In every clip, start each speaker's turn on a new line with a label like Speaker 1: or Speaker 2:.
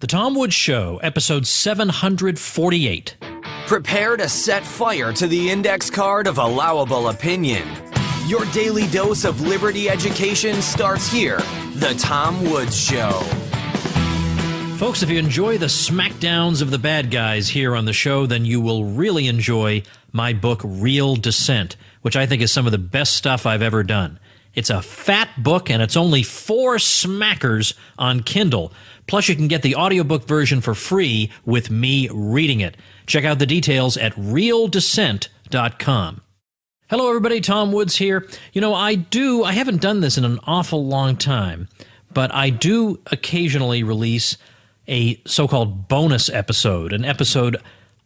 Speaker 1: The Tom Woods Show, episode 748.
Speaker 2: Prepare to set fire to the index card of allowable opinion. Your daily dose of liberty education starts here. The Tom Woods Show.
Speaker 1: Folks, if you enjoy the smackdowns of the bad guys here on the show, then you will really enjoy my book, Real Dissent, which I think is some of the best stuff I've ever done. It's a fat book and it's only four smackers on Kindle. Plus, you can get the audiobook version for free with me reading it. Check out the details at realdissent.com. Hello, everybody. Tom Woods here. You know, I do, I haven't done this in an awful long time, but I do occasionally release a so called bonus episode, an episode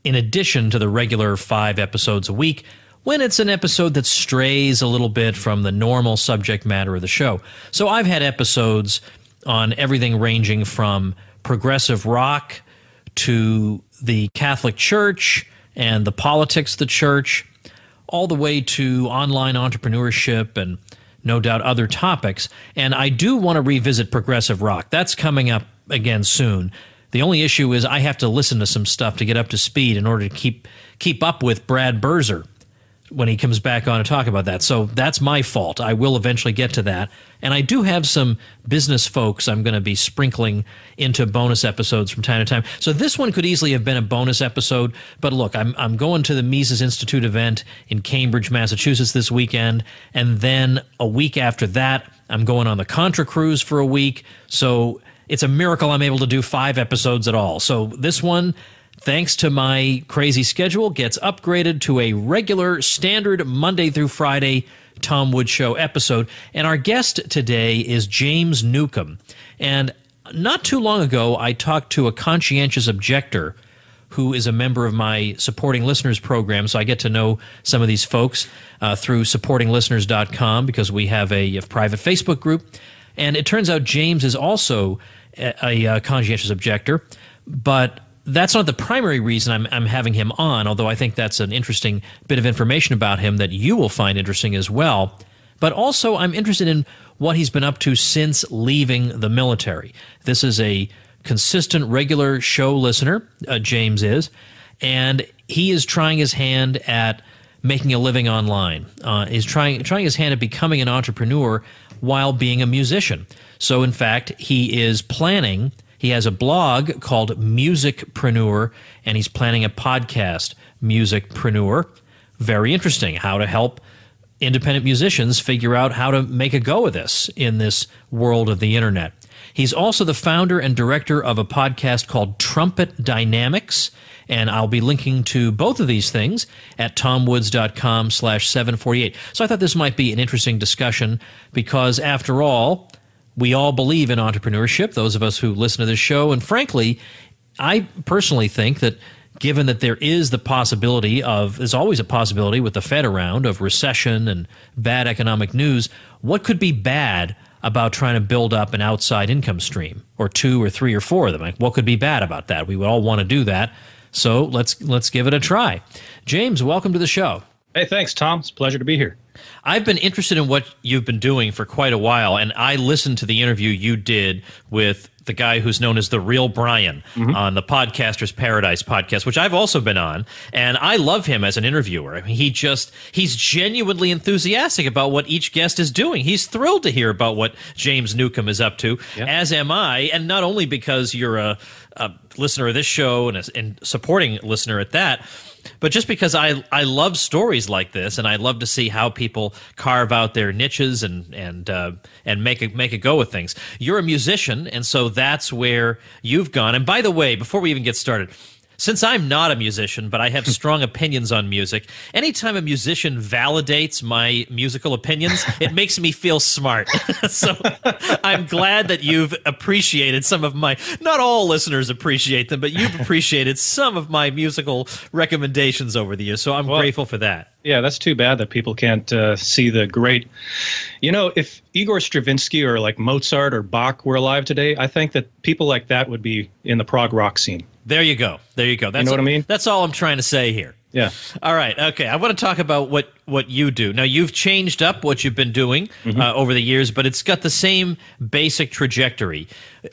Speaker 1: in addition to the regular five episodes a week when it's an episode that strays a little bit from the normal subject matter of the show. So I've had episodes on everything ranging from progressive rock to the Catholic Church and the politics of the church, all the way to online entrepreneurship and no doubt other topics. And I do want to revisit progressive rock. That's coming up again soon. The only issue is I have to listen to some stuff to get up to speed in order to keep keep up with Brad Birzer when he comes back on to talk about that. So that's my fault. I will eventually get to that. And I do have some business folks I'm going to be sprinkling into bonus episodes from time to time. So this one could easily have been a bonus episode. But look, I'm, I'm going to the Mises Institute event in Cambridge, Massachusetts this weekend. And then a week after that, I'm going on the Contra cruise for a week. So it's a miracle I'm able to do five episodes at all. So this one, thanks to my crazy schedule, gets upgraded to a regular, standard Monday through Friday Tom Wood Show episode. And our guest today is James Newcomb. And not too long ago, I talked to a conscientious objector who is a member of my supporting listeners program. So I get to know some of these folks uh, through supportinglisteners.com because we have a, a, private Facebook group. And it turns out James is also a, a, a conscientious objector, but that's not the primary reason I'm, I'm having him on, although I think that's an interesting bit of information about him that you will find interesting as well. But also, I'm interested in what he's been up to since leaving the military. This is a consistent, regular show listener, uh, James is, and he is trying his hand at making a living online. Uh, is trying trying his hand at becoming an entrepreneur while being a musician. So, in fact, he is planning he has a blog called Musicpreneur, and he's planning a podcast, Musicpreneur. Very interesting. How to help independent musicians figure out how to make a go of this in this world of the internet. He's also the founder and director of a podcast called Trumpet Dynamics, and I'll be linking to both of these things at tomwoods.com slash 748. So I thought this might be an interesting discussion because, after all, we all believe in entrepreneurship, those of us who listen to this show. And frankly, I personally think that given that there is the possibility of, there's always a possibility with the Fed around of recession and bad economic news, what could be bad about trying to build up an outside income stream or two or three or four of them? Like, what could be bad about that? We would all want to do that. So let's let's give it a try. James, welcome to the show.
Speaker 3: Hey, thanks, Tom. It's a pleasure to be here.
Speaker 1: I've been interested in what you've been doing for quite a while, and I listened to the interview you did with the guy who's known as the real Brian mm-hmm. on the Podcasters Paradise podcast, which I've also been on, and I love him as an interviewer. I mean, he just he's genuinely enthusiastic about what each guest is doing. He's thrilled to hear about what James Newcomb is up to, yep. as am I, and not only because you're a, a listener of this show and a and supporting listener at that but just because I I love stories like this, and I love to see how people carve out their niches and and uh, and make it make a go with things. You're a musician, and so that's where you've gone. And by the way, before we even get started, since I'm not a musician, but I have strong opinions on music, anytime a musician validates my musical opinions, it makes me feel smart. so I'm glad that you've appreciated some of my, not all listeners appreciate them, but you've appreciated some of my musical recommendations over the years. So I'm well, grateful for that.
Speaker 3: Yeah, that's too bad that people can't uh, see the great. You know, if Igor Stravinsky or like Mozart or Bach were alive today, I think that people like that would be in the prog rock scene.
Speaker 1: There you go. There you go.
Speaker 3: That's you know what I mean?
Speaker 1: That's all I'm trying to say here.
Speaker 3: Yeah.
Speaker 1: All right. Okay. I want to talk about what what you do. Now you've changed up what you've been doing
Speaker 3: Mm-hmm.
Speaker 1: uh, over the years, but it's got the same basic trajectory.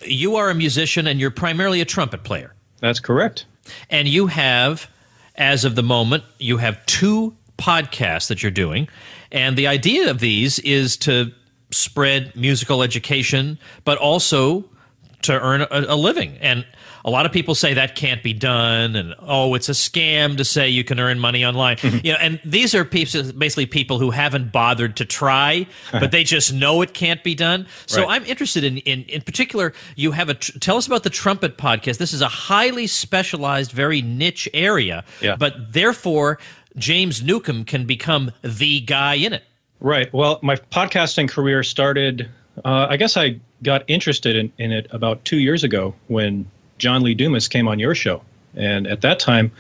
Speaker 1: You are a musician, and you're primarily a trumpet player,
Speaker 3: That's correct.
Speaker 1: and you have, as of the moment, you have two podcasts that you're doing, and the idea of these is to spread musical education, but also to earn a, a living. And a lot of people say that can't be done, and oh, it's a scam to say you can earn money online. you know, and these are people, basically people who haven't bothered to try, but they just know it can't be done. So
Speaker 3: Right.
Speaker 1: I'm interested in, in, in particular. You have a tr- tell us about the trumpet podcast. This is a highly specialized, very niche area,
Speaker 3: Yeah.
Speaker 1: but therefore James Newcomb can become the guy in it.
Speaker 3: Right. Well, my podcasting career started, uh, I guess I got interested in, in it about two years ago when John Lee Dumas came on your show. And at that time,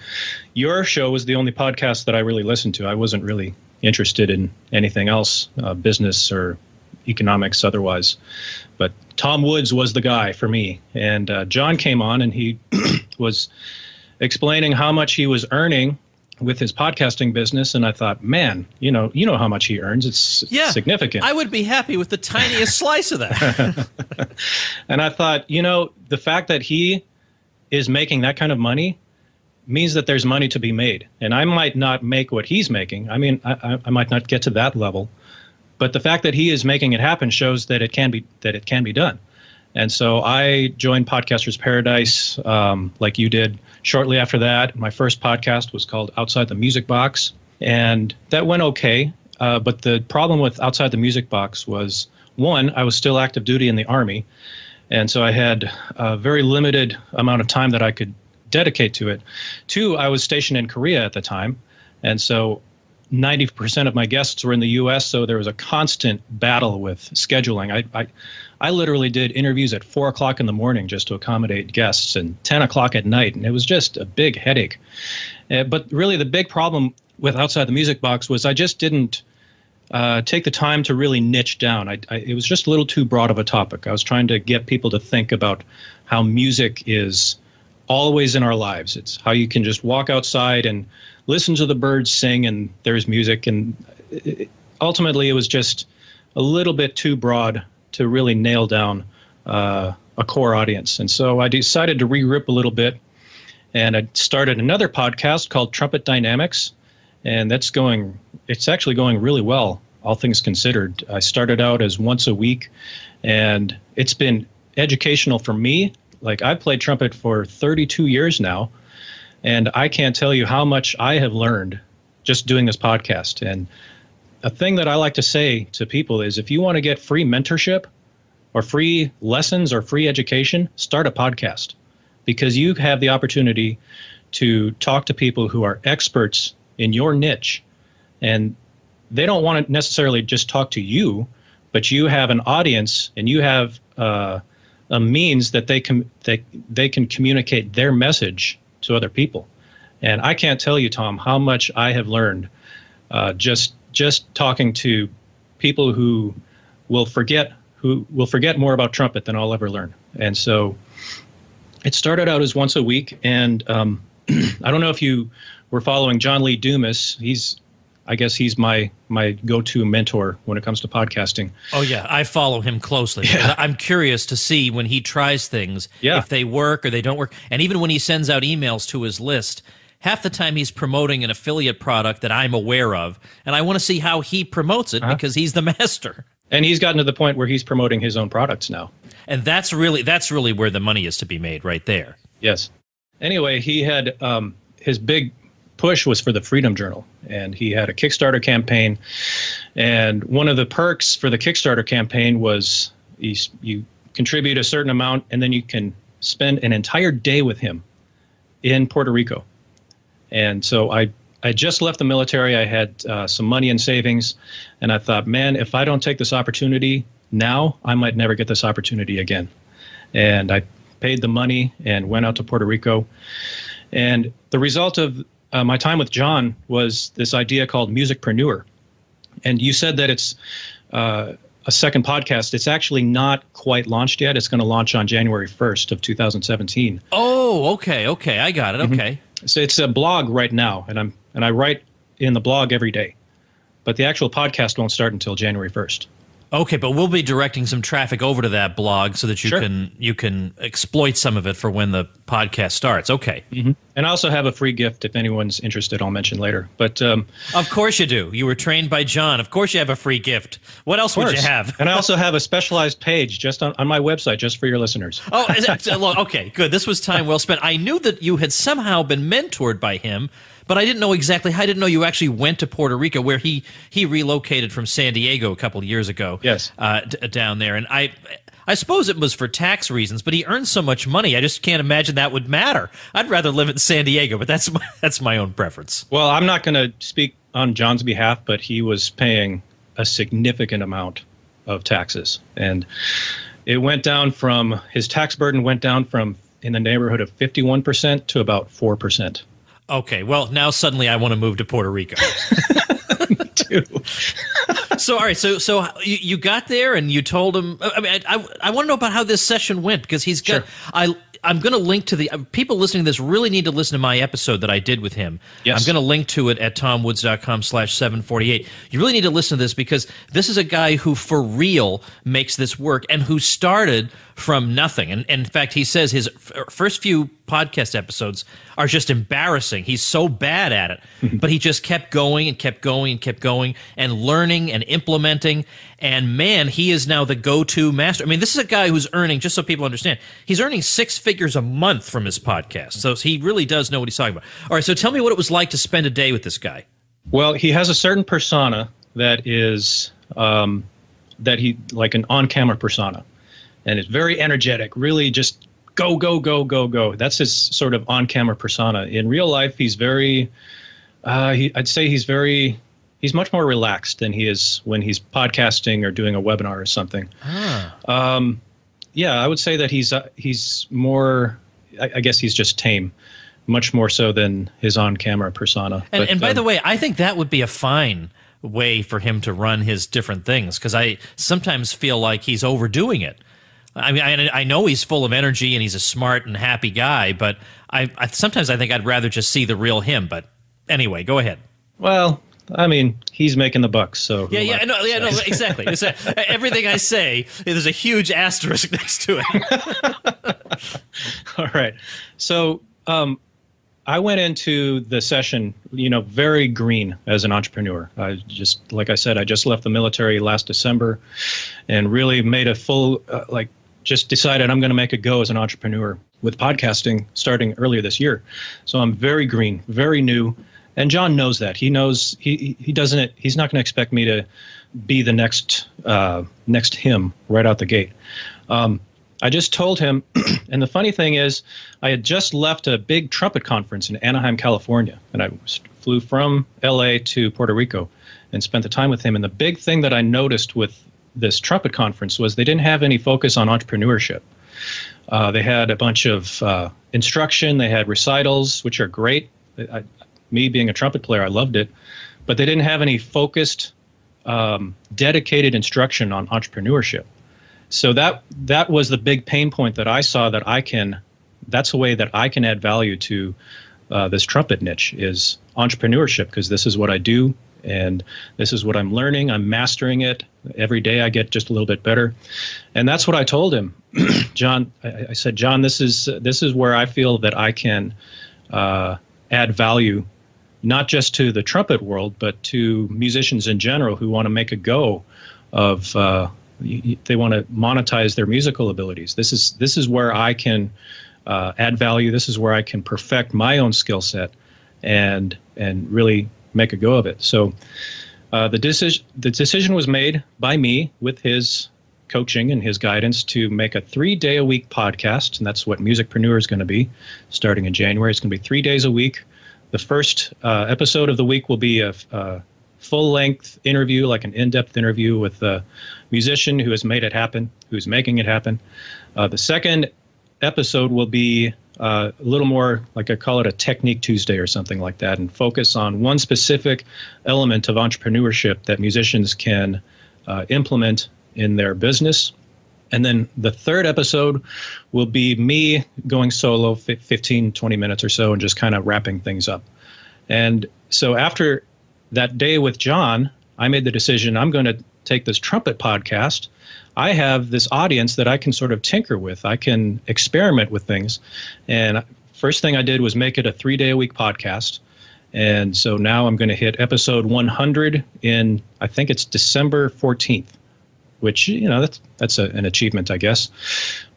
Speaker 3: your show was the only podcast that I really listened to. I wasn't really interested in anything else, uh, business or economics otherwise. But Tom Woods was the guy for me. And uh, John came on and he was explaining how much he was earning with his podcasting business and I thought, man, you know, you know how much he earns. It's
Speaker 1: Yeah,
Speaker 3: significant.
Speaker 1: I would be happy with the tiniest slice of that.
Speaker 3: and I thought, you know, the fact that he is making that kind of money means that there's money to be made. And I might not make what he's making. I mean, I, I- might not get to that level, but the fact that he is making it happen shows that it can be that it can be done. And so I joined Podcasters Paradise, um, like you did. Shortly after that, my first podcast was called Outside the Music Box, and that went okay. Uh, but the problem with Outside the Music Box was one, I was still active duty in the Army, and so I had a very limited amount of time that I could dedicate to it. Two, I was stationed in Korea at the time, and so 90% of my guests were in the US, so there was a constant battle with scheduling. I, I, I literally did interviews at 4 o'clock in the morning just to accommodate guests and 10 o'clock at night, and it was just a big headache. Uh, but really, the big problem with Outside the Music Box was I just didn't uh, take the time to really niche down. I, I, it was just a little too broad of a topic. I was trying to get people to think about how music is always in our lives. It's how you can just walk outside and listen to the birds sing, and there's music. And it, ultimately, it was just a little bit too broad to really nail down uh, a core audience. And so I decided to regroup a little bit, and I started another podcast called Trumpet Dynamics, and that's going. It's actually going really well, all things considered. I started out as once a week, and it's been educational for me. Like I've played trumpet for 32 years now, and I can't tell you how much I have learned just doing this podcast. And a thing that I like to say to people is if you want to get free mentorship or free lessons or free education, start a podcast because you have the opportunity to talk to people who are experts in your niche. And they don't want to necessarily just talk to you, but you have an audience and you have uh, a means that they can they, they can communicate their message to other people. And I can't tell you, Tom, how much I have learned uh, just just talking to people who will forget who will forget more about trumpet than I'll ever learn. And so it started out as once a week, and um, I don't know if you were following John Lee Dumas. He's I guess he's my my go-to mentor when it comes to podcasting.
Speaker 1: Oh yeah, I follow him closely. because I'm curious to see when he tries things
Speaker 3: Yeah.
Speaker 1: if they work or they don't work. And even when he sends out emails to his list, half the time he's promoting an affiliate product that I'm aware of, and I want to see how he promotes it because he's the master.
Speaker 3: And he's gotten to the point where he's promoting his own products now.
Speaker 1: And that's really that's really where the money is to be made right there.
Speaker 3: Yes. Anyway, he had um, his big push was for the Freedom Journal, and he had a Kickstarter campaign. And one of the perks for the Kickstarter campaign was you, you contribute a certain amount, and then you can spend an entire day with him in Puerto Rico. And so I I just left the military. I had uh, some money in savings, and I thought, man, if I don't take this opportunity now, I might never get this opportunity again. And I paid the money and went out to Puerto Rico. And the result of uh, my time with John was this idea called Musicpreneur. And you said that it's uh, a second podcast. It's actually not quite launched yet. It's going to launch on January 1st of 2017.
Speaker 1: Oh, okay, okay, I got it. Okay.
Speaker 3: So it's a blog right now, and I'm and I write in the blog every day. But the actual podcast won't start until January 1st.
Speaker 1: Okay, but we'll be directing some traffic over to that blog so that you
Speaker 3: Sure.
Speaker 1: can you can exploit some of it for when the podcast starts. Okay.
Speaker 3: And I also have a free gift if anyone's interested, I'll mention later. But um,
Speaker 1: Of course you do. You were trained by John. Of course you have a free gift. What else would you have?
Speaker 3: and I also have a specialized page just on, on my website just for your listeners.
Speaker 1: Oh, is it- so, look, okay, good. This was time well spent. I knew that you had somehow been mentored by him, but I didn't know exactly. I didn't know you actually went to Puerto Rico, where he he relocated from San Diego a couple of years ago.
Speaker 3: Yes.
Speaker 1: uh, d- down there, and I. I suppose it was for tax reasons, but he earns so much money. I just can't imagine that would matter. I'd rather live in San Diego, but that's my, that's my own preference.
Speaker 3: Well, I'm not going to speak on John's behalf, but he was paying a significant amount of taxes. And it went down from his tax burden went down from in the neighborhood of 51% to about 4%.
Speaker 1: Okay, well now suddenly I want to move to Puerto Rico.
Speaker 3: too.
Speaker 1: so all right, so so you, you got there and you told him. I mean, I I, I want to know about how this session went because he's got.
Speaker 3: Sure.
Speaker 1: I I'm going to link to the uh, people listening to this really need to listen to my episode that I did with him.
Speaker 3: Yes.
Speaker 1: I'm going to link to it at tomwoods.com slash 748. You really need to listen to this because this is a guy who for real makes this work and who started from nothing. And, and in fact, he says his f- first few podcast episodes are just embarrassing. He's so bad at it, but he just kept going and kept going and kept going and learning and implementing. And man, he is now the go-to master. I mean, this is a guy who's earning, just so people understand, he's earning six figures a month from his podcast. So he really does know what he's talking about. All right, so tell me what it was like to spend a day with this guy.
Speaker 3: Well, he has a certain persona that is um, that he like an on-camera persona, and it's very energetic. Really, just go, go, go, go, go. That's his sort of on-camera persona. In real life, he's very. Uh, he, I'd say he's very. He's much more relaxed than he is when he's podcasting or doing a webinar or something. Um, yeah, I would say that he's uh, he's more. I, I guess he's just tame, much more so than his on-camera persona.
Speaker 1: And,
Speaker 3: But,
Speaker 1: and by
Speaker 3: um,
Speaker 1: the way, I think that would be a fine way for him to run his different things because I sometimes feel like he's overdoing it. I mean, I, I know he's full of energy and he's a smart and happy guy, but I, I sometimes I think I'd rather just see the real him. But anyway, go ahead.
Speaker 3: Well, I mean, he's making the bucks, so
Speaker 1: Yeah, yeah, no, yeah, no, exactly. It's a, everything I say, there's a huge asterisk next to it.
Speaker 3: All right. So, um, I went into the session, you know, very green as an entrepreneur. I just, like I said, I just left the military last December, and really made a full, uh, like, just decided I'm going to make a go as an entrepreneur with podcasting starting earlier this year. So I'm very green, very new, and John knows that. He knows he he doesn't. He's not going to expect me to be the next uh, next him right out the gate. Um, I just told him, and the funny thing is, I had just left a big trumpet conference in Anaheim, California, and I flew from LA to Puerto Rico and spent the time with him. And the big thing that I noticed with this trumpet conference was they didn't have any focus on entrepreneurship. Uh, they had a bunch of uh, instruction, they had recitals, which are great. I, me being a trumpet player, I loved it, but they didn't have any focused, um, dedicated instruction on entrepreneurship. So that that was the big pain point that I saw that I can that's a way that I can add value to uh, this trumpet niche is entrepreneurship because this is what I do and this is what I'm learning. I'm mastering it. Every day I get just a little bit better. And that's what I told him. John I, I said John this is this is where I feel that I can uh, add value not just to the trumpet world but to musicians in general who want to make a go of uh, they want to monetize their musical abilities. This is this is where I can uh, add value. This is where I can perfect my own skill set and and really make a go of it. So uh, the decision the decision was made by me with his coaching and his guidance to make a three day a week podcast, and that's what Musicpreneur is going to be starting in January. It's going to be three days a week. The first uh, episode of the week will be a, a full length interview, like an in depth interview with a musician who has made it happen, who's making it happen. Uh, the second episode will be uh, a little more like I call it a technique Tuesday or something like that, and focus on one specific element of entrepreneurship that musicians can uh, implement in their business. And then the third episode will be me going solo, 15, 20 minutes or so, and just kind of wrapping things up. And so after that day with John, I made the decision I'm going to take this trumpet podcast. I have this audience that I can sort of tinker with. I can experiment with things. And first thing I did was make it a three day a week podcast. And so now I'm going to hit episode 100 in, I think it's December 14th, which, you know, that's, that's a, an achievement, I guess.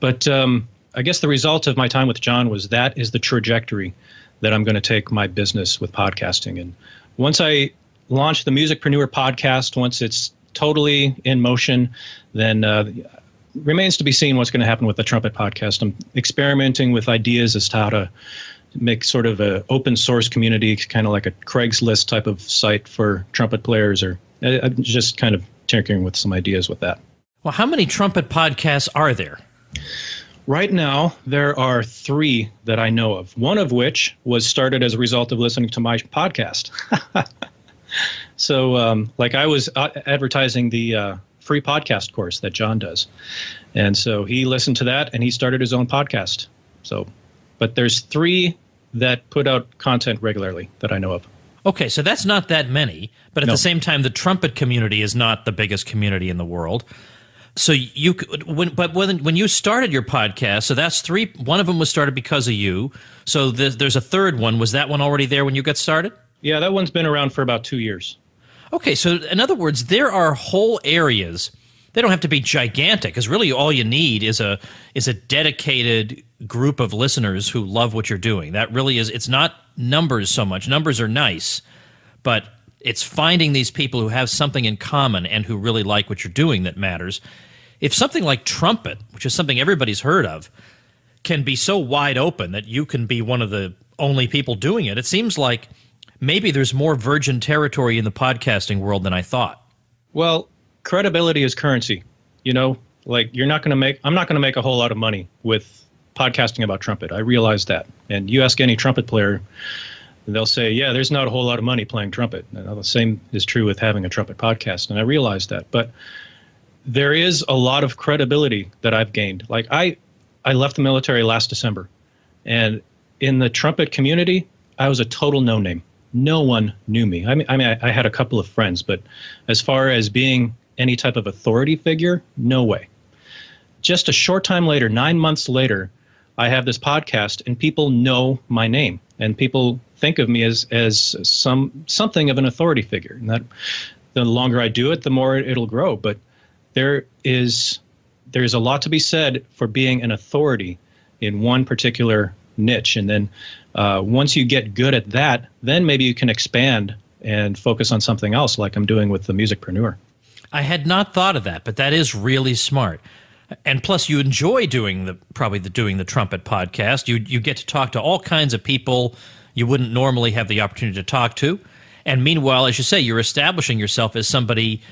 Speaker 3: But um, I guess the result of my time with John was that is the trajectory that I'm going to take my business with podcasting. And once I launch the Musicpreneur podcast, once it's totally in motion, then uh, remains to be seen what's going to happen with the Trumpet podcast. I'm experimenting with ideas as to how to make sort of a open source community, kind of like a Craigslist type of site for trumpet players, or uh, I'm just kind of tinkering with some ideas with that.
Speaker 1: Well, how many trumpet podcasts are there?
Speaker 3: Right now, there are three that I know of. One of which was started as a result of listening to my podcast. so, um, like, I was uh, advertising the uh, free podcast course that John does, and so he listened to that and he started his own podcast. So, but there's three that put out content regularly that I know of.
Speaker 1: Okay, so that's not that many, but at no. the same time, the trumpet community is not the biggest community in the world. So you when but when when you started your podcast, so that's three. One of them was started because of you. So there's, there's a third one. Was that one already there when you got started?
Speaker 3: Yeah, that one's been around for about two years.
Speaker 1: Okay, so in other words, there are whole areas. They don't have to be gigantic, because really all you need is a is a dedicated group of listeners who love what you're doing. That really is. It's not numbers so much. Numbers are nice, but it's finding these people who have something in common and who really like what you're doing that matters. If something like trumpet, which is something everybody's heard of, can be so wide open that you can be one of the only people doing it, it seems like maybe there's more virgin territory in the podcasting world than I thought.
Speaker 3: Well, credibility is currency. You know, like you're not going to make I'm not going to make a whole lot of money with podcasting about trumpet. I realize that. And you ask any trumpet player they'll say, yeah, there's not a whole lot of money playing trumpet. And the same is true with having a trumpet podcast. And I realize that. But there is a lot of credibility that I've gained. Like I, I left the military last December, and in the trumpet community, I was a total no name. No one knew me. I mean, I mean, I, I had a couple of friends, but as far as being any type of authority figure, no way. Just a short time later, nine months later, I have this podcast, and people know my name, and people think of me as as some something of an authority figure. And that the longer I do it, the more it'll grow. But there is there's a lot to be said for being an authority in one particular niche, and then uh, once you get good at that, then maybe you can expand and focus on something else, like I'm doing with the Musicpreneur.
Speaker 1: I had not thought of that, but that is really smart. And plus, you enjoy doing the probably the doing the trumpet podcast. You you get to talk to all kinds of people you wouldn't normally have the opportunity to talk to. And meanwhile, as you say, you're establishing yourself as somebody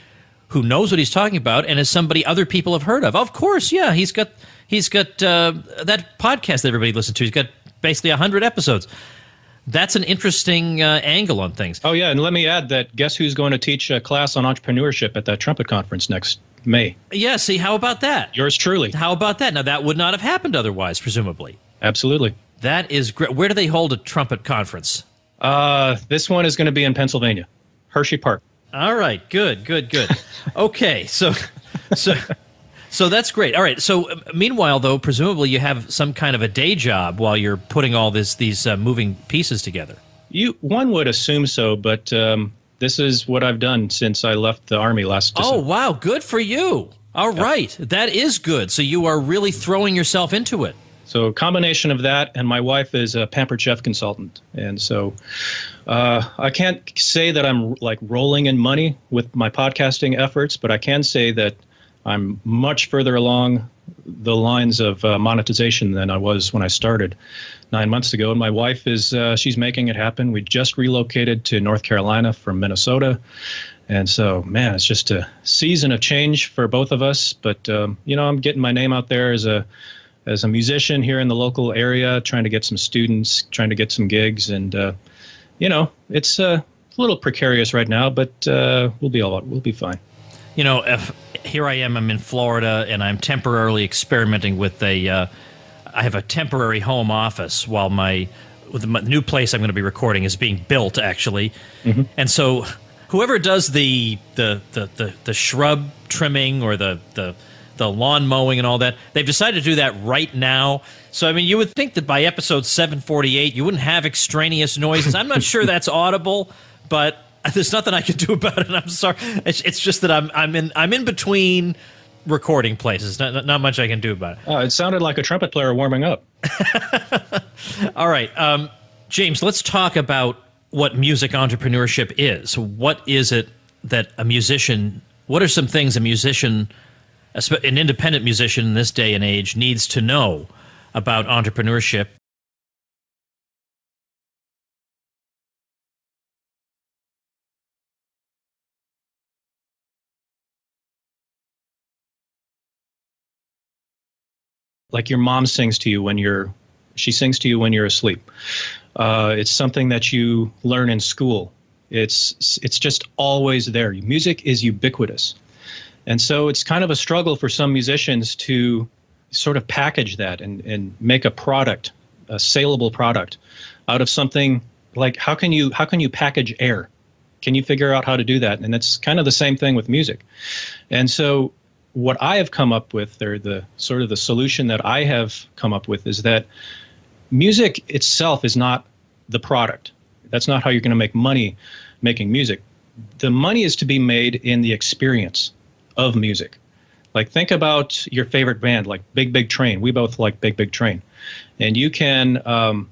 Speaker 1: who knows what he's talking about and as somebody other people have heard of. Of course, yeah, he's got he's got uh, that podcast that everybody listens to. He's got basically hundred episodes. That's an interesting uh, angle on things.
Speaker 3: Oh yeah, and let me add that guess who's going to teach a class on entrepreneurship at that trumpet conference next May?
Speaker 1: Yeah, see, how about that?
Speaker 3: Yours truly.
Speaker 1: How about that? Now that would not have happened otherwise, presumably.
Speaker 3: Absolutely.
Speaker 1: That is great. Where do they hold a trumpet conference?
Speaker 3: Uh, this one is going to be in Pennsylvania, Hershey Park.
Speaker 1: All right, good, good, good. okay, so, so, so that's great. All right. So, meanwhile, though, presumably you have some kind of a day job while you're putting all this these uh, moving pieces together.
Speaker 3: You one would assume so, but um, this is what I've done since I left the army last.
Speaker 1: Oh, December. Oh wow, good for you. All right, that is good. So you are really throwing yourself into it.
Speaker 3: So a combination of that, and my wife is a pampered chef consultant, and so uh, I can't say that I'm like rolling in money with my podcasting efforts, but I can say that I'm much further along the lines of uh, monetization than I was when I started nine months ago. And my wife is uh, she's making it happen. We just relocated to North Carolina from Minnesota. And so, man, it's just a season of change for both of us. But um, you know, I'm getting my name out there as a as a musician here in the local area, trying to get some students, trying to get some gigs, and uh, you know, it's a little precarious right now, but uh, we'll be all we'll be fine.
Speaker 1: You know, if here I am, I'm in Florida, and I'm temporarily experimenting with a. Uh, I have a temporary home office while my the new place I'm going to be recording is being built actually, mm-hmm. and so whoever does the the, the the the shrub trimming or the the the lawn mowing and all that, they've decided to do that right now. So I mean, you would think that by episode 748, you wouldn't have extraneous noises. I'm not sure that's audible, but there's nothing I can do about it. I'm sorry. It's, it's just that I'm I'm in I'm in between recording places. Not, not much I can do about it.
Speaker 3: Oh, it sounded like a trumpet player warming up.
Speaker 1: All right, um, James. Let's talk about what music entrepreneurship is. What is it that a musician? What are some things a musician, an independent musician in this day and age, needs to know about entrepreneurship
Speaker 3: like your mom sings to you when you're she sings to you when you're asleep. Uh, it's something that you learn in school. It's it's just always there. Music is ubiquitous. And so it's kind of a struggle for some musicians to sort of package that and, and make a product a saleable product out of something like how can you how can you package air? Can you figure out how to do that? And it's kind of the same thing with music. And so what I have come up with, or the sort of the solution that I have come up with, is that music itself is not the product. That's not how you're going to make money making music. The money is to be made in the experience of music. Like think about your favorite band, like Big Big Train. We both like Big Big Train, and you can um,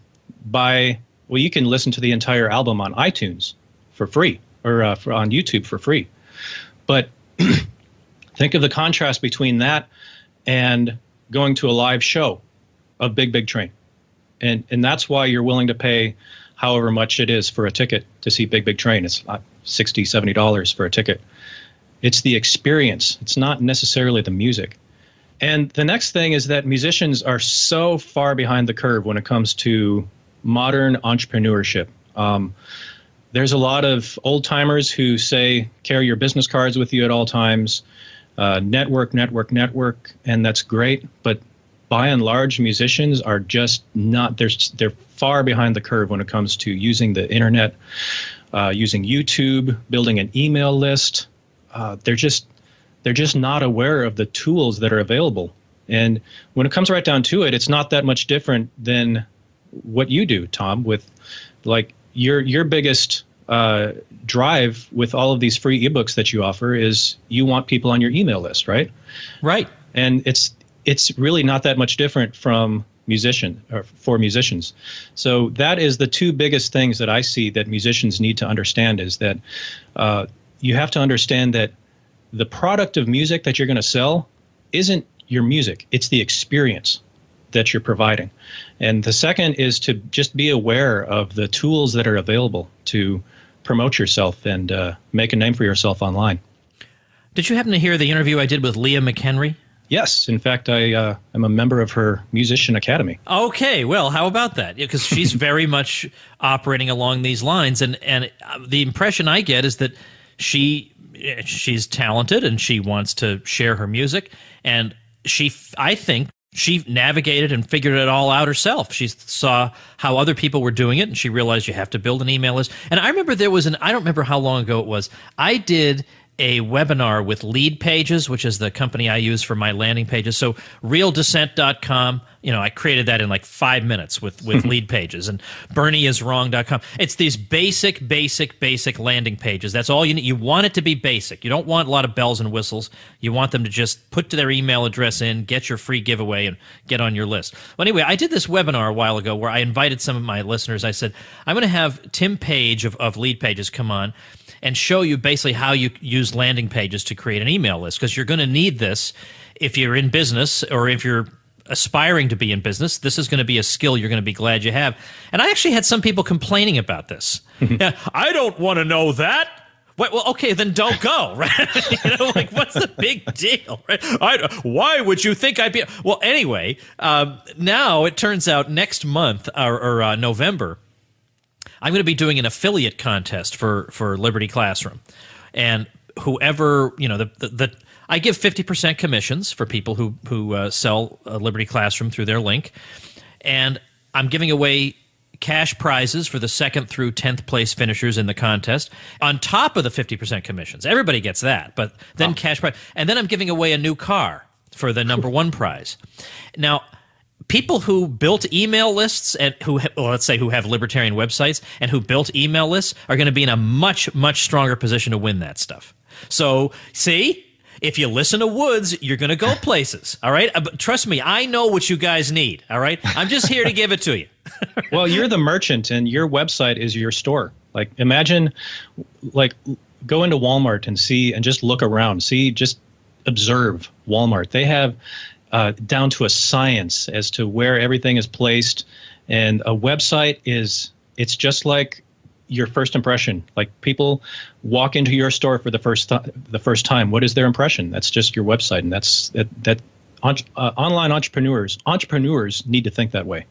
Speaker 3: buy. Well, you can listen to the entire album on iTunes for free, or uh, for, on YouTube for free. But Think of the contrast between that and going to a live show of Big Big Train. And and that's why you're willing to pay however much it is for a ticket to see Big Big Train. It's not 60 70 dollars for a ticket. It's the experience. It's not necessarily the music. And the next thing is that musicians are so far behind the curve when it comes to modern entrepreneurship. Um, there's a lot of old timers who say carry your business cards with you at all times uh, network, network, network, and that's great. But by and large, musicians are just not they're they're far behind the curve when it comes to using the internet, uh, using YouTube, building an email list. Uh, they're just they're just not aware of the tools that are available. And when it comes right down to it, it's not that much different than what you do, Tom. With like your your biggest uh, drive with all of these free ebooks that you offer is you want people on your email list, right?
Speaker 1: Right.
Speaker 3: And it's it's really not that much different from musician or for musicians. So that is the two biggest things that I see that musicians need to understand is that uh, you have to understand that the product of music that you're going to sell isn't your music; it's the experience that you're providing. And the second is to just be aware of the tools that are available to promote yourself and uh, make a name for yourself online.
Speaker 1: Did you happen to hear the interview I did with Leah McHenry?
Speaker 3: Yes, in fact, I uh, am a member of her musician academy.
Speaker 1: Okay, well, how about that? Because she's very much operating along these lines, and and uh, the impression I get is that she she's talented and she wants to share her music, and she I think she navigated and figured it all out herself. She saw how other people were doing it and she realized you have to build an email list. And I remember there was an, I don't remember how long ago it was. I did a webinar with Leadpages, which is the company I use for my landing pages. So realdissent.com, you know, I created that in like five minutes with, with Leadpages and bernieiswrong.com. It's these basic, basic, basic landing pages. That's all you need. You want it to be basic. You don't want a lot of bells and whistles. You want them to just put to their email address in, get your free giveaway and get on your list. Well, anyway, I did this webinar a while ago where I invited some of my listeners. I said, I'm going to have Tim Paige of, of Leadpages come on and show you basically how you use landing pages to create an email list because you're going to need this if you're in business or if you're aspiring to be in business. This is going to be a skill you're going to be glad you have. And I actually had some people complaining about this. yeah, I don't want to know that. Well, okay, then don't go, right? you know, like what's the big deal, right? I, why would you think I'd be? Well, anyway, um, now it turns out next month or, or uh, November, I'm going to be doing an affiliate contest for for Liberty Classroom, and whoever you know the the, the I give 50% commissions for people who who uh, sell Liberty Classroom through their link, and I'm giving away cash prizes for the second through 10th place finishers in the contest on top of the 50% commissions. Everybody gets that, but then oh. cash prize. And then I'm giving away a new car for the number one prize. Now, people who built email lists and who well, let's say who have libertarian websites and who built email lists are going to be in a much much stronger position to win that stuff. So, see, if you listen to Woods, you're going to go places. All right. Uh, trust me, I know what you guys need. All right. I'm just here to give it to you.
Speaker 3: well, you're the merchant and your website is your store. Like, imagine, like, go into Walmart and see and just look around, see, just observe Walmart. They have uh, down to a science as to where everything is placed. And a website is, it's just like your first impression. Like people walk into your store for the first th- the first time. What is their impression? That's just your website and that's that that uh, online entrepreneurs entrepreneurs need to think that way.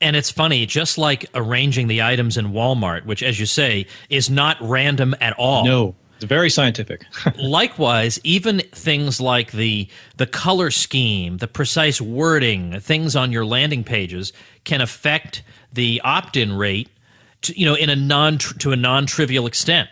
Speaker 1: And it's funny just like arranging the items in Walmart which as you say is not random at all.
Speaker 3: No it's very scientific.
Speaker 1: Likewise even things like the the color scheme the precise wording things on your landing pages can affect the opt-in rate to, you know, in a non to a non trivial extent,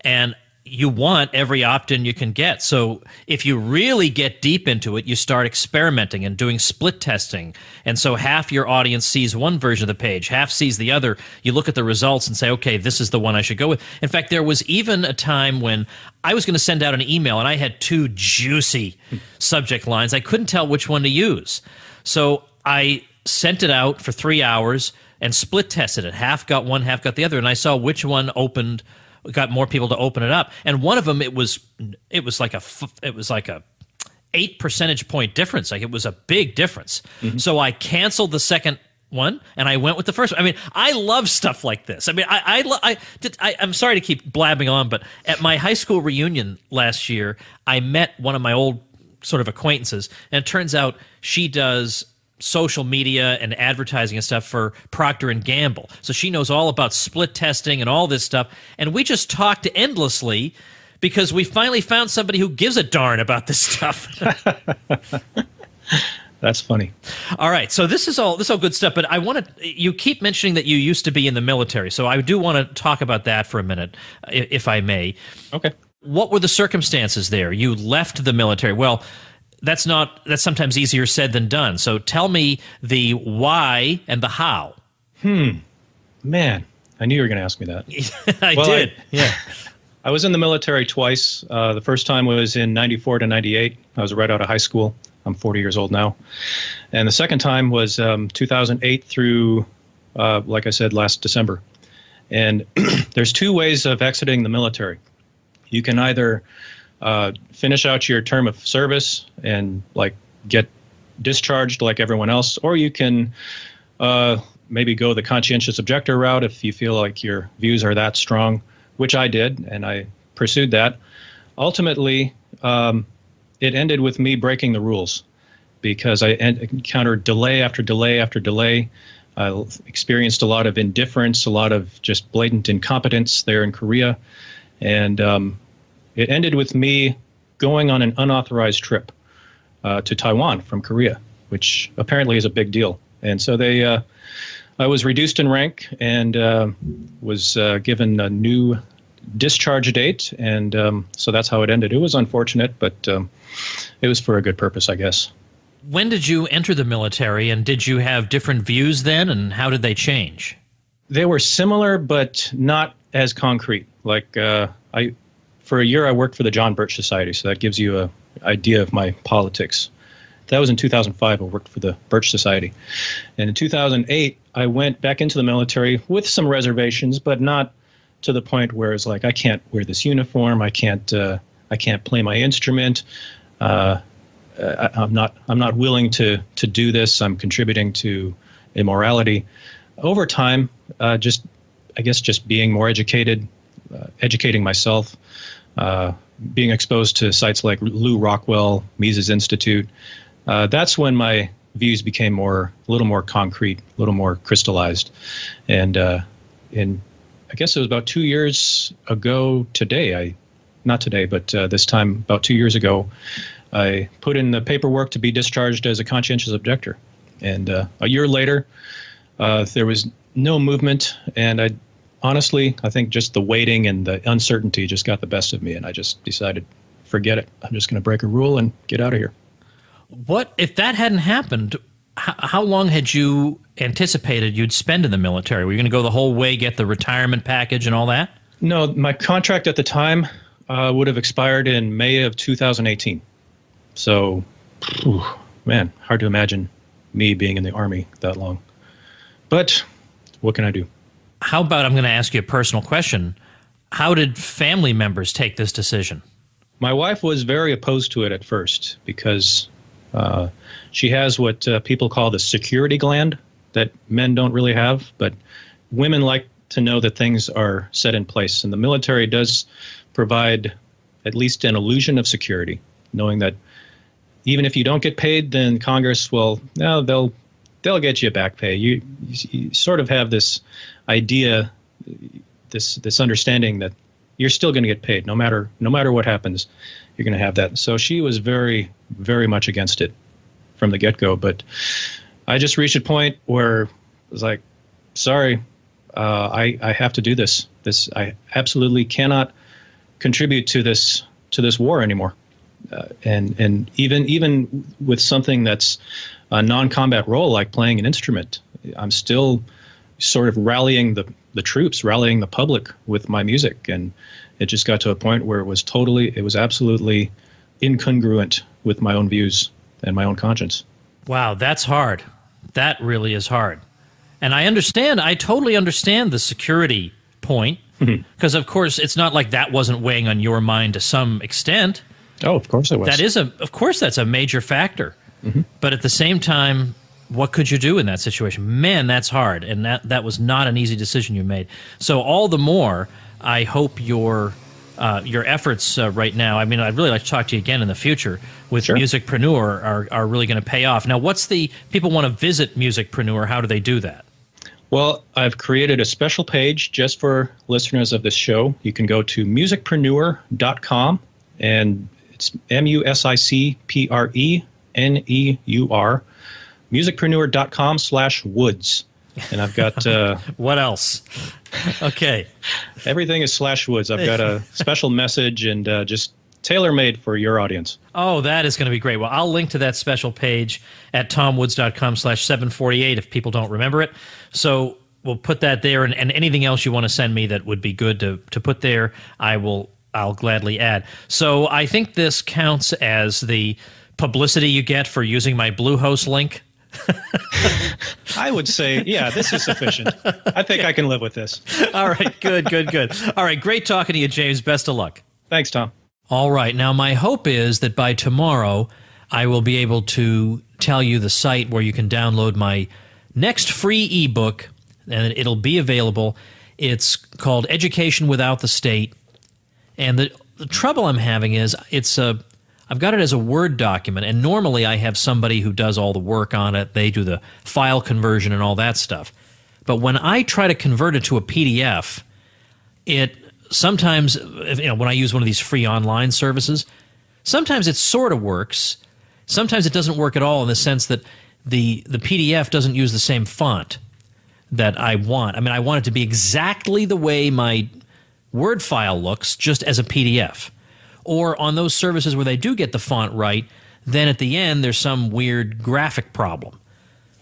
Speaker 1: and you want every opt-in you can get. So if you really get deep into it, you start experimenting and doing split testing. And so half your audience sees one version of the page, half sees the other. You look at the results and say, okay, this is the one I should go with. In fact, there was even a time when I was going to send out an email and I had two juicy subject lines. I couldn't tell which one to use. So I sent it out for three hours and split tested it. Half got one, half got the other, and I saw which one opened got more people to open it up. And one of them, it was it was like a it was like a eight percentage point difference. Like it was a big difference. Mm-hmm. So I canceled the second one and I went with the first one. I mean, I love stuff like this. I mean, I I, I, did, I I'm sorry to keep blabbing on, but at my high school reunion last year, I met one of my old sort of acquaintances, and it turns out she does social media and advertising and stuff for Procter and Gamble. So she knows all about split testing and all this stuff. And we just talked endlessly because we finally found somebody who gives a darn about this stuff.
Speaker 3: That's funny.
Speaker 1: All right, so this is all this is all good stuff, but I want to. You keep mentioning that you used to be in the military, so I do want to talk about that for a minute, if I may.
Speaker 3: Okay.
Speaker 1: What were the circumstances there? You left the military. Well, that's not that's sometimes easier said than done. So tell me the why and the how.
Speaker 3: Hmm. Man, I knew you were going to ask me that.
Speaker 1: I well, did. I,
Speaker 3: yeah. I was in the military twice. Uh, the first time was in 94 to 98. I was right out of high school. I'm 40 years old now. And the second time was um, 2008 through, uh, like I said, last December. And there's two ways of exiting the military. You can either uh, finish out your term of service and like get discharged like everyone else, or you can uh, maybe go the conscientious objector route if you feel like your views are that strong, which I did, and I pursued that. Ultimately, um, it ended with me breaking the rules because I encountered delay after delay after delay. I experienced a lot of indifference, a lot of just blatant incompetence there in Korea, and um, it ended with me going on an unauthorized trip uh, to Taiwan from Korea, which apparently is a big deal. And so they, uh, I was reduced in rank and uh, was uh, given a new discharge date, and um, so that's how it ended. It was unfortunate, but um, it was for a good purpose, I guess.
Speaker 1: When did you enter the military, and did you have different views then, and how did they change?
Speaker 3: They were similar, but not as concrete. Like uh, I, for a year, I worked for the John Birch Society, so that gives you an idea of my politics. That was in 2005. I worked for the Birch Society. And in 2008, I went back into the military with some reservations, but not to the point where it's like I can't wear this uniform, I can't, uh, I can't play my instrument. Uh, I, I'm not, I'm not willing to to do this. I'm contributing to immorality. Over time, uh, just, I guess, just being more educated, uh, educating myself, uh, being exposed to sites like Lew Rockwell, Mises Institute, uh, that's when my views became more, a little more concrete, a little more crystallized. And uh, in, I guess it was about two years ago today, I, not today, but uh, this time about two years ago, I put in the paperwork to be discharged as a conscientious objector. And uh, a year later, there was no movement, and I honestly, I think just the waiting and the uncertainty just got the best of me, and I just decided, forget it. I'm just going to break a rule and get out of here.
Speaker 1: What if that hadn't happened? How, how long had you anticipated you'd spend in the military? Were you going to go the whole way, get the retirement package and all that?
Speaker 3: No, my contract at the time uh, would have expired in May of 2018. So, whew, man, hard to imagine me being in the army that long. But what can I do?
Speaker 1: How about I'm going to ask you a personal question? How did family members take this decision?
Speaker 3: My wife was very opposed to it at first because uh, she has what uh, people call the security gland that men don't really have, but women like to know that things are set in place. And the military does provide at least an illusion of security, knowing that even if you don't get paid, then Congress will, no, they'll they'll get you a back pay. You, you sort of have this idea, this this understanding that you're still going to get paid no matter no matter what happens. You're going to have that. So she was very very much against it from the get go. But I just reached a point where I was like, sorry, uh, I I have to do this. This I absolutely cannot contribute to this to this war anymore. Uh, and and even even with something that's a non-combat role like playing an instrument, I'm still sort of rallying the the troops, rallying the public with my music, and it just got to a point where it was totally, it was absolutely incongruent with my own views and my own conscience.
Speaker 1: Wow, that's hard. That really is hard. And I understand, I totally understand the security point because, mm-hmm. of course, it's not like that wasn't weighing on your mind to some extent.
Speaker 3: Oh, of course it was.
Speaker 1: That is a, of course, that's a major factor. Mm-hmm. But at the same time, what could you do in that situation? Man, that's hard, and that that was not an easy decision you made. So all the more, I hope your uh, your efforts uh, right now. I mean, I'd really like to talk to you again in the future with sure. Musicpreneur are are really going to pay off. Now, what's the people want to visit Musicpreneur? How do they do that?
Speaker 3: Well, I've created a special page just for listeners of this show. You can go to musicpreneur.com and it's M U S I C P R E N E U R musicpreneur.com slash woods. And I've got. Uh,
Speaker 1: what else? Okay.
Speaker 3: Everything is slash woods. I've got a special message and uh, just tailor made for your audience.
Speaker 1: Oh, that is going to be great. Well, I'll link to that special page at tomwoods.com slash 748 if people don't remember it. So we'll put that there and, and anything else you want to send me that would be good to, to put there, I will I'll gladly add. So I think this counts as the publicity you get for using my Bluehost link
Speaker 3: I would say, yeah, this is sufficient. I think I can live with this.
Speaker 1: All right, good, good, good. All right, great talking to you, James. Best of luck.
Speaker 3: Thanks, Tom.
Speaker 1: All right, now my hope is that by tomorrow I will be able to tell you the site where you can download my next free ebook, and it'll be available. It's called Education Without the State. And the, the trouble I'm having is it's a I've got it as a Word document, and normally I have somebody who does all the work on it. They do the file conversion and all that stuff. But when I try to convert it to a PDF, it sometimes, you know, when I use one of these free online services, sometimes it sort of works. Sometimes it doesn't work at all in the sense that the the PDF doesn't use the same font that I want. I mean, I want it to be exactly the way my Word file looks, just as a PDF or on those services where they do get the font right, then at the end there's some weird graphic problem.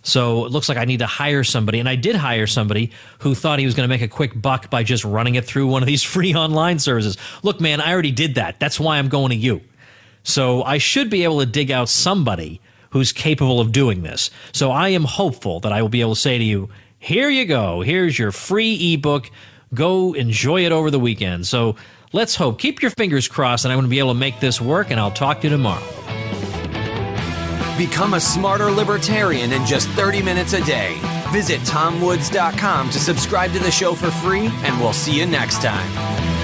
Speaker 1: So it looks like I need to hire somebody. And I did hire somebody who thought he was going to make a quick buck by just running it through one of these free online services. Look, man, I already did that. That's why I'm going to you. So I should be able to dig out somebody who's capable of doing this. So I am hopeful that I will be able to say to you, here you go. Here's your free ebook. Go enjoy it over the weekend. So Let's hope. Keep your fingers crossed, and I'm going to be able to make this work, and I'll talk to you tomorrow.
Speaker 2: Become a smarter libertarian in just 30 minutes a day. Visit tomwoods.com to subscribe to the show for free, and we'll see you next time.